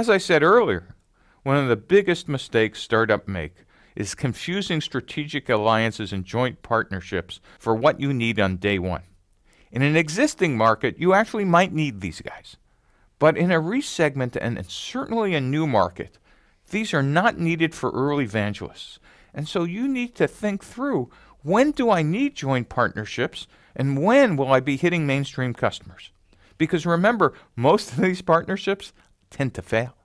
As I said earlier, one of the biggest mistakes startups make is confusing strategic alliances and joint partnerships for what you need on day one. In an existing market, you actually might need these guys. But in a resegment and certainly a new market, these are not needed for early evangelists. And so you need to think through when do I need joint partnerships and when will I be hitting mainstream customers? Because remember, most of these partnerships tend to fail.